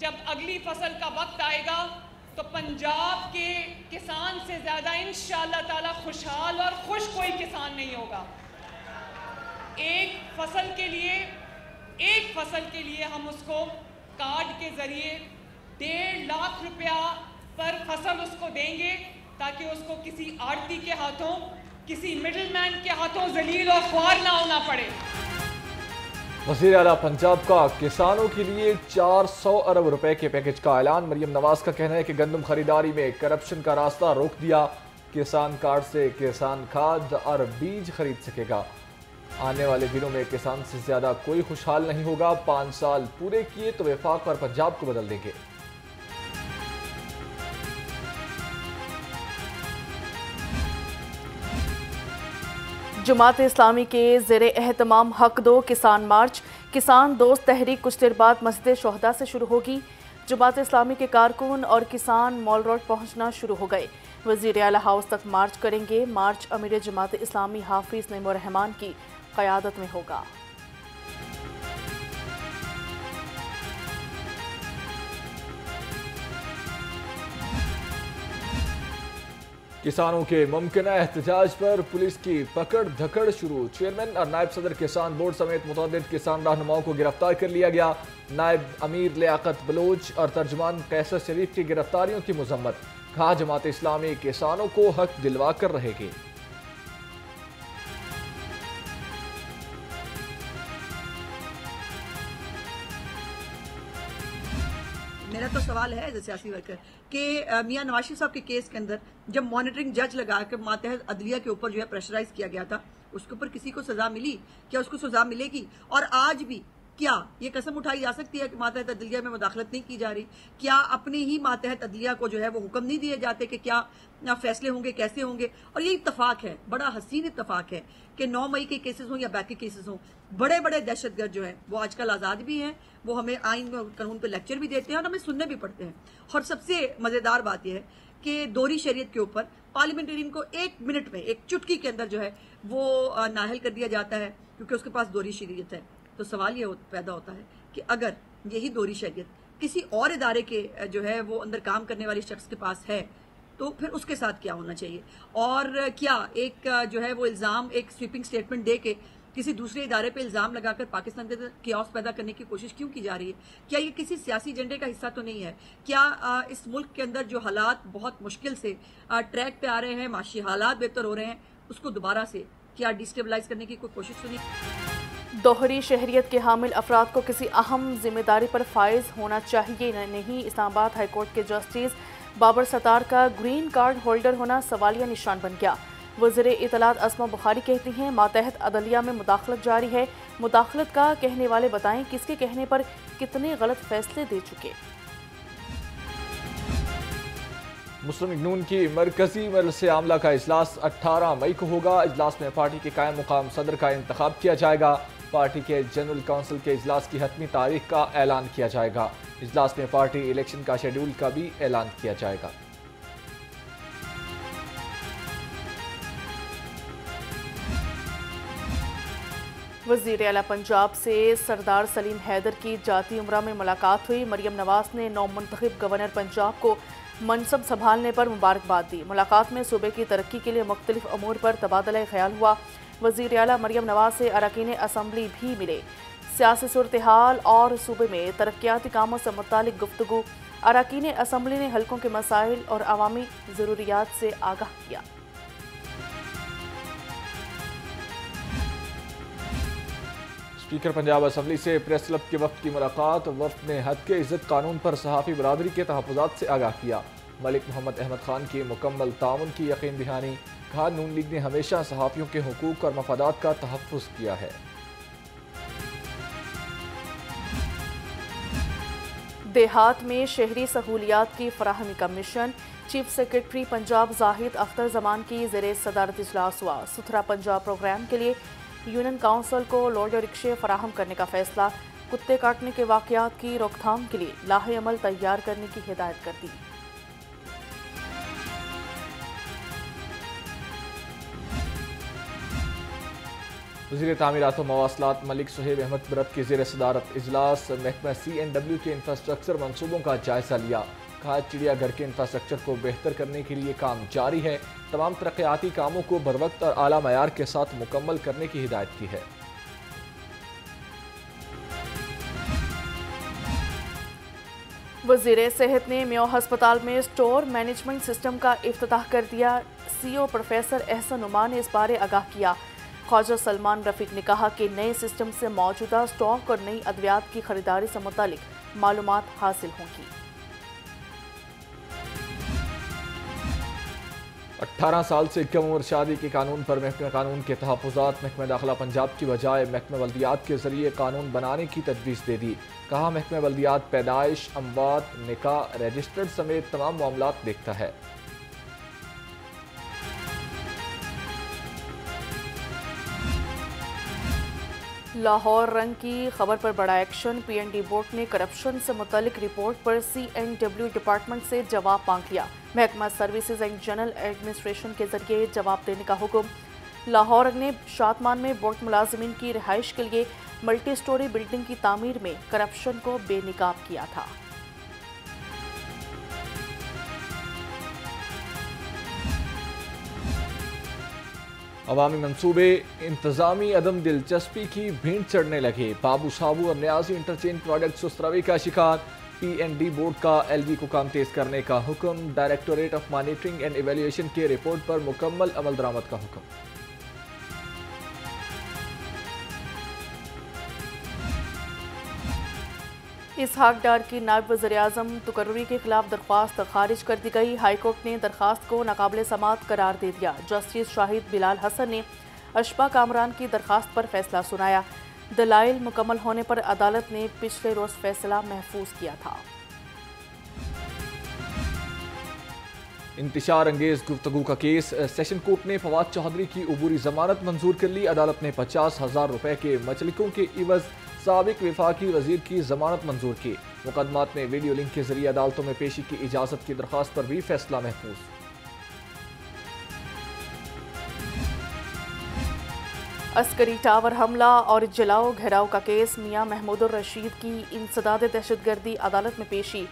जब अगली फ़सल का वक्त आएगा तो पंजाब के किसान से ज़्यादा इन ताला खुशहाल और खुश कोई किसान नहीं होगा। एक फ़सल के लिए, एक फ़सल के लिए हम उसको कार्ड के ज़रिए डेढ़ लाख रुपया पर फ़सल उसको देंगे, ताकि उसको किसी आड़ती के हाथों, किसी मिडिल मैन के हाथों जलील और ख्वार ना होना पड़े। वज़ीर अला पंजाब का किसानों के लिए 400 अरब रुपए के पैकेज का ऐलान। मरियम नवाज़ का कहना है कि गंदम खरीदारी में करप्शन का रास्ता रोक दिया। किसान कार्ड से किसान खाद और बीज खरीद सकेगा। आने वाले दिनों में किसान से ज़्यादा कोई खुशहाल नहीं होगा। पाँच साल पूरे किए तो विफाक और पंजाब को बदल देंगे। जमात इस्लामी के जेर अहतमाम हक दो किसान मार्च। किसान दोस्त तहरीक कुछ देर बाद मस्जिद शहदा से शुरू होगी। जमात इस्लामी के कारकुन और किसान मॉल रोड पहुँचना शुरू हो गए। वज़ीर अला हाउस तक मार्च करेंगे। मार्च अमीर जमात इस्लामी हाफिज नईमान की क़्यादत में होगा। किसानों के मुमकिन एहतजाज पर पुलिस की पकड़ धकड़ शुरू। चेयरमैन और नायब सदर किसान बोर्ड समेत मुतद किसान रहनुमाओं को गिरफ़्तार कर लिया गया। नायब अमीर लियाकत बलोच और तर्जमान कैसर शरीफ की गिरफ्तारियों की मजम्मत। खा जमात इस्लामी किसानों को हक दिलवा कर रहेगी। सवाल है एज ए सियासी वर्कर, कि मियाँ नवाज़ साहब के केस के अंदर जब मॉनिटरिंग जज लगा कर मातहत अदलिया के ऊपर जो है प्रेशराइज किया गया था, उसके ऊपर किसी को सजा मिली? क्या उसको सजा मिलेगी? और आज भी क्या? ये कसम उठाई जा सकती है कि मातहत अदलिया में मुदाखलत नहीं की जा रही। क्या अपने ही मातहत अदलिया को जो है वो हुक्म नहीं दिए जाते कि क्या फैसले होंगे, कैसे होंगे? और ये इतफाक है, बड़ा हसीन इतफाक है कि नौ मई के केसेस हों या बाकी केसेस हों बड़े बड़े दहशतगर्द जो है, वो आजकल आज़ाद भी हैं, वो हमें आइन कानून पे लेक्चर भी देते हैं और हमें सुनने भी पड़ते हैं। और सबसे मज़ेदार बात यह है कि दोहरी शरीयत के ऊपर पार्लियामेंटेरियन को एक मिनट में, एक चुटकी के अंदर जो है वो नाहल कर दिया जाता है, क्योंकि उसके पास दोहरी शरीयत है। तो सवाल ये पैदा होता है कि अगर यही दोहरी शरीयत किसी और इदारे के जो है, वो अंदर काम करने वाले शख्स के पास है तो फिर उसके साथ क्या होना चाहिए? और क्या एक जो है, वो इल्ज़ाम, एक स्वीपिंग स्टेटमेंट दे के किसी दूसरे इदारे पे इल्ज़ाम लगाकर पाकिस्तान के अंदर पैदा करने की कोशिश क्यों की जा रही है? क्या ये किसी सियासी एजेंडे का हिस्सा तो नहीं है? क्या इस मुल्क के अंदर जो हालात बहुत मुश्किल से ट्रैक पे आ रहे हैं, माशी हालात बेहतर हो रहे हैं, उसको दोबारा से क्या डिस्टेबलाइज करने की कोई कोशिश तो नहीं? दोहरी शहरीत के हामिल अफराद को किसी अहम ज़िम्मेदारी पर फायज होना चाहिए नहीं। इस्लामाबाद हाईकोर्ट के जस्टिस बाबर सतार का ग्रीन कार्ड होल्डर होना सवालिया निशान बन गया। वजर इतलात असमा बुखारी कहती हैं, मातहत अदलिया में मुदाखलत जारी है। मुदाखलत का कहने वाले बताएँ किसके कहने पर कितने गलत फैसले दे चुके? मुस्लिम नून की मरकजी मजलस आमला का इजलास 18 मई को होगा। इजलास में पार्टी के कायम मुकाम सदर का इंतखब किया जाएगा। पार्टी के जनरल काउंसिल के इजलास की हतमी तारीख का ऐलान किया जाएगा। इजलास में पार्टी इलेक्शन का शेड्यूल का भी ऐलान किया जाएगा। वज़ीर अला पंजाब से सरदार सलीम हैदर की जाती उम्र में मुलाकात हुई। मरियम नवाज़ ने नौ मुंतब गवर्नर पंजाब को मनसब संभालने पर मुबारकबाद दी। मुलाकात में सूबे की तरक्की के लिए मुख्तलिफ़ अमूर पर तबादला ख्याल हुआ। वज़ीर अला मरियम नवाज़ से अरकान असम्बली भी मिले। सियासी सूरत हाल और सूबे में तरक्याती कामों से मुतल गुफ्तु अरकान असम्बली ने हल्कों के मसाइल और अवामी ज़रूरियात से आगाह किया। स्पीकर पंजाब असम्बली से प्रेस क्लब के वक्त की मुलाकात वफ्त ने हद के इज़्ज़त कानून पर सहाफ़ी बरदरी के तहफ़ात से आगाह किया। मलिक मोहम्मद अहमद खान की मुकम्मल ताउन की यकीन दहानी। कहा नून लीग ने हमेशा सहाफ़ियों के हकूक़ और मफादात का तहफ़ किया है। देहात में शहरी सहूलियात की फराहमी का mission chief secretary Punjab Zahid Akhtar Zaman की जेर सदारत इजलास हुआ। सुथरा पंजाब प्रोग्राम के लिए यूनियन काउंसिल को लोडर रिक्शे फराहम करने का फैसला, कुत्ते काटने के वाकयात की रोकथाम के लिए लाहे अमल तैयार करने की हिदायत कर दी। वजी तमीरत मवासलात मलिक सुहेब अहमद बरत की जेर सदारत इजलास, महकमा सी एन डब्ल्यू के इंफ्रास्ट्रक्चर मनसूबों का जायजा लिया। कहा चिड़ियाघर के इंफ्रास्ट्रक्चर को बेहतर करने के लिए काम जारी है। तमाम तरक्याती कामों को बर वक्त और आला मैार के साथ मुकम्मल करने की हिदायत की है। वज़ीर सेहत ने म्यो हस्पताल में स्टोर मैनेजमेंट सिस्टम का अफ्ताह कर दिया। सीओ प्रोफेसर एहसन उमा ने इस बारे आगाह किया। ख्वाजा सलमान रफीक ने कहा कि नए सिस्टम से मौजूदा स्टॉक और नई अद्वियात की खरीदारी से मुतल मालूम हासिल होंगी। अट्ठारह साल से कम उम्र शादी के कानून पर महकमे कानून के तहफ़ात महकमे दाखिला पंजाब की बजाय महकमे बल्दियात के ज़रिए कानून बनाने की तजवीज़ दे दी। कहा, महकमे बल्दियात पैदाइश, अमवात निका रजिस्टर्ड समेत तमाम मामला देखता है। लाहौर रंग की खबर पर बड़ा एक्शन। पीएनडी बोर्ड ने करप्शन से मुतलिक रिपोर्ट पर सीएनडब्ल्यू डिपार्टमेंट से जवाब मांग लिया। महकमा सर्विसेज़ एंड जनरल एडमिनिस्ट्रेशन के ज़रिए जवाब देने का हुक्म। लाहौर रंग ने शातमान में बोर्ड मुलाजमीन की रिहाइश के लिए मल्टी स्टोरी बिल्डिंग की तामीर में करप्शन को बेनकाब किया था। अवामी मनसूबे इंतजामी अदम दिलचस्पी की भेंट चढ़ने लगे। बाबू साबू और न्याजी इंटरचेंज प्रोजेक्ट सुस्तरवी का शिकार। पी एन डी बोर्ड का एल जी को काम तेज करने का हुक्म। Directorate of monitoring and evaluation के रिपोर्ट पर मुकम्मल अमल दरामद का हुक्म। इसहाक डार की नायब वजर अजम तुकर्री के खिलाफ दरख्वास्त खारिज कर दी गई। हाईकोर्ट ने दरख्वास्त को नाकबिल समात करार दे दिया। जस्टिस शाहिद बिलाल हसन ने अशफा कामरान की दरख्वास्त पर फैसला सुनाया। दलाइल मुकम्मल होने पर अदालत ने पिछले रोज फैसला महफूज किया था। इंतशार अंगेज गुफ्तगु का केस। सेशन कोर्ट ने फवाद चौधरी की अबूरी जमानत मंजूर कर ली। अदालत ने पचास हज़ार रुपए के मचलिकों के इवज सबक विफाकी वज़ीर की जमानत मंजूर की। मुकदमात में वीडियो लिंक के ज़रिए अदालतों में पेशी की इजाज़त की दरख्वास्त पर भी फैसला महफूज। अस्करी टावर हमला और जलाओ घेराव का केस, मियाँ महमूद रशीद की इंसदाद दहशत गर्दी अदालत में पेशी।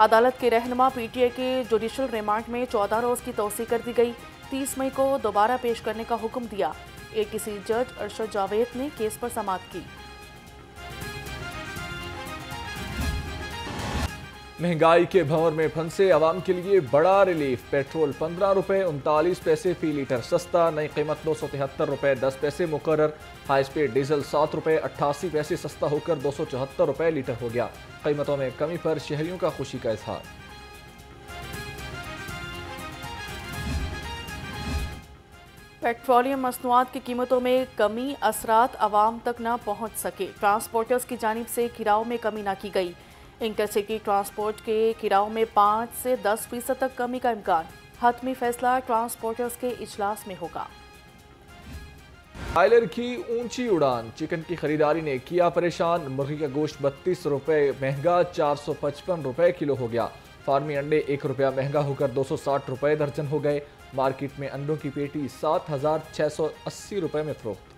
अदालत के रहनमा पीटीए के जुडिशल रिमांड में चौदह रोज की तोसी कर दी गई। तीस मई को दोबारा पेश करने का हुक्म दिया। एटीसी जज अरशद जावेद ने केस पर समाप्त की। महँगाई के भंवर में फंसे आवाम के लिए बड़ा रिलीफ। पेट्रोल पंद्रह रुपए, उनतालीस पैसे फ़ी लीटर। सस्ता, नई कीमत दो सौ तिहत्तर रुपए, दस पैसे मुकर हाई स्पीड डीजल सात रुपए, अट्ठासी पैसे सस्ता होकर दो सौ चौहत्तर रुपए लीटर हो गया। कीमतों में कमी पर शहरियों का खुशी का इजहार। पेट्रोलियम मसनूआत की कीमतों में कमी, असरात आवाम तक न पहुँच सके। ट्रांसपोर्टर्स की जानब से किराओं में कमी न की गई। इंटरसिटी ट्रांसपोर्ट के किराओं में पाँच से दस फ़ीसद तक कमी का इम्कान। हतमी फैसला ट्रांसपोर्टर्स के इजलास में होगा। ब्रायलर की ऊँची उड़ान। चिकन की खरीदारी ने किया परेशान। मुर्गी का गोश्त बत्तीस रुपए महँगा, चार सौ पचपन रुपए किलो हो गया। फार्मी अंडे एक रुपया महँगा होकर दो सौ साठ रुपए दर्जन हो गए। मार्केट में अंडों की पेटी सात हज़ार छह सौ अस्सी रुपए में फरोख्त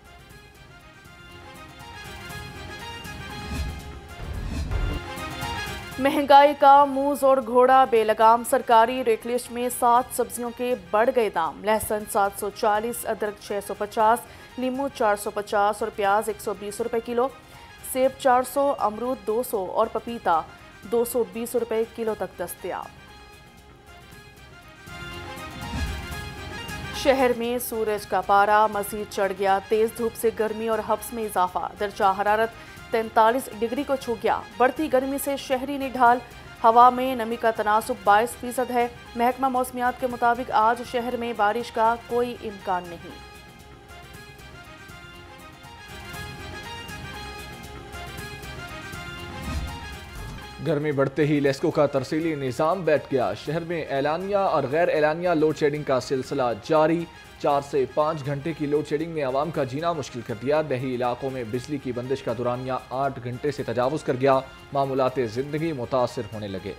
महँगाई का मुँह और घोड़ा बेलगाम। सरकारी रेट लिस्ट में सात सब्जियों के बढ़ गए दाम। लहसुन 740, अदरक 650, लीमू 450 और प्याज 120 रुपए किलो। सेब 400, अमरूद 200 और पपीता 220 रुपए किलो तक दस्तियाब। शहर में सूरज का पारा मजीद चढ़ गया तेज धूप से गर्मी और हफ्स में इजाफा। दर्जा हरारत तैंतालीस डिग्री को छू गया। बढ़ती गर्मी से शहरी निढाल, हवा में नमी का तनासब बाईस फ़ीसद है। महकमा मौसमियात के मुताबिक आज शहर में बारिश का कोई इम्कान नहीं। गर्मी बढ़ते ही लेस्को का तरसीली निज़ाम बैठ गया। शहर में एलानिया और गैर एलानिया लोड शेडिंग का सिलसिला जारी। चार से पाँच घंटे की लोड शेडिंग ने आवाम का जीना मुश्किल कर दिया। दही इलाकों में बिजली की बंदिश का दुरानिया आठ घंटे से तजावज़ कर गया। मामूलत ज़िंदगी मुतासर होने लगे।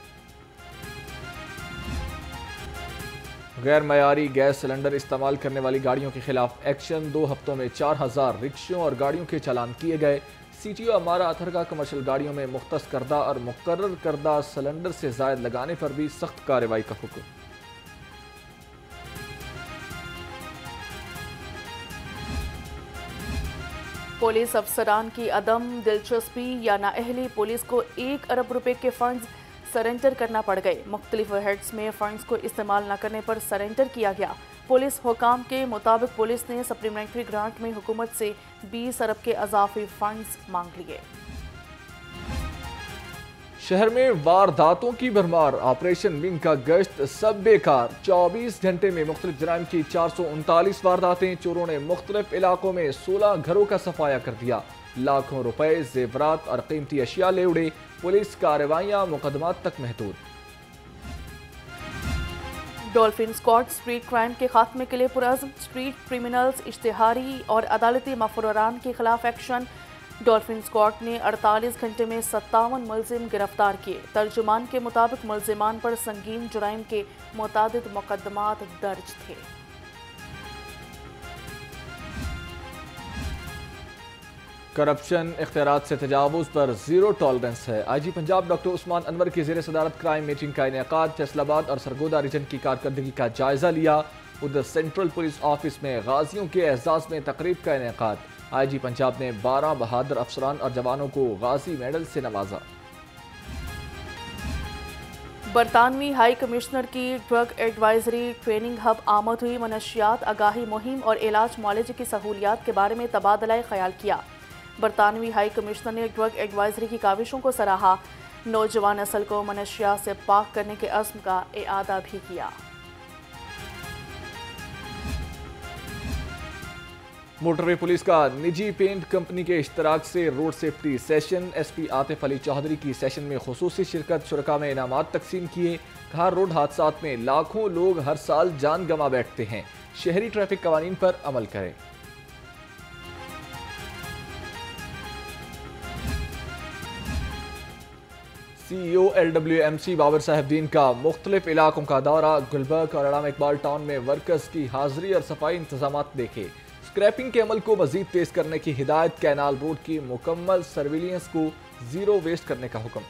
गैर मयारी गैस सिलेंडर इस्तेमाल करने वाली गाड़ियों के खिलाफ एक्शन। दो हफ्तों में चार हज़ार रिक्शों और गाड़ियों के चालान किए गए। सी टी ओ अमारा अथर का कमर्शल गाड़ियों में मुख्त करदा और मुकर करदा सिलेंडर से जायद लगाने पर भी सख्त कार्रवाई का हुक्म। पुलिस अफसरान की अदम, दिलचस्पी या नाअहली पुलिस को एक अरब रुपए के फंड्स सरेंडर करना पड़ गए। मुख्तलिफ़ हेड्स में फंड्स को इस्तेमाल न करने पर सरेंडर किया गया। पुलिस हुकाम के मुताबिक पुलिस ने सप्लीमेंट्री ग्रांट में हुकूमत से 20 अरब के अजाफी फंड्स मांग लिए। शहर में वारदातों की भरमार। ऑपरेशन विंग का गश्त सब बेकार। 24 घंटे में मुख्तलिफ़ जराइम की चार सौ उनतालीस वारदातें। चोरों ने मुख्तलिफ़ इलाकों में 16 घरों का सफाया कर दिया। लाखों रुपए, जेवरात और कीमती अशिया ले उड़े पुलिस कार्रवाइयाँ मुकदमात तक महदूद। डॉल्फिन स्कॉट स्ट्रीट क्राइम के खात्मे के लिए पुरज़म स्ट्रीट क्रिमिनल्स, इश्तहारी और अदालती मफरान के खिलाफ एक्शन। डॉल्फिन स्कॉट ने 48 घंटे में सत्तावन मुलजिम गिरफ़्तार किए। तर्जुमान के मुताबिक मुलजिमान पर संगीन जुराइम के मुतद मुकदमात दर्ज थे। करप्शन इख्तियार से तजावज़ पर ज़ीरो टॉलरेंस है। I G Punjab doctor Usman Anwar की जेर सदारत क्राइम मीटिंग का इनका फैसलाबाद और सरगोदा रीजन की कारकर्दगी का जायजा लिया। उधर सेंट्रल पुलिस ऑफ़िस में गाजियों के एजाज में तकरीब का इनका आई जी पंजाब ने बारह बहादुर अफसरान और जवानों को गाजी मेडल से नवाजा। बरतानवी हाई कमिश्नर की ड्रग एडवाइजरी ट्रेनिंग हब आमद हुई, मनशियात, आगाही मुहिम और इलाज मॉलेज की सहूलियात के बारे में तबादला ख्याल किया। बरतानवी हाई कमिश्नर ने ड्रग एडवाइजरी की काविशों को सराहा। नौजवान नस्ल को मनशियात से पाक करने के अज़म का अदा भी किया। मोटरवे पुलिस का निजी पेंट कंपनी के इश्तराक से road safety session. S P Atif Ali Chaudhry की सेशन में खसूस शिरकत शुरा में इनाम तकसीम किए। कहा, रोड हादसा में लाखों लोग हर साल जान गंवा बैठते हैं। शहरी ट्रैफ़िक कवानीन पर अमल करें। C O L W M C Babar Sahabdin का मुख्तलिफ़ इलाकों का दौरा। गुलबर्ग और अलाम इकबाल टाउन में वर्कर्स की हाजिरी और सफ़ाई इंतज़ाम देखे। स्क्रैपिंग के अमल को मजीद तेज करने की हिदायत कैनाल बोर्ड की मुकम्मल सर्विलियंस को ज़ीरो वेस्ट करने का हुक्म।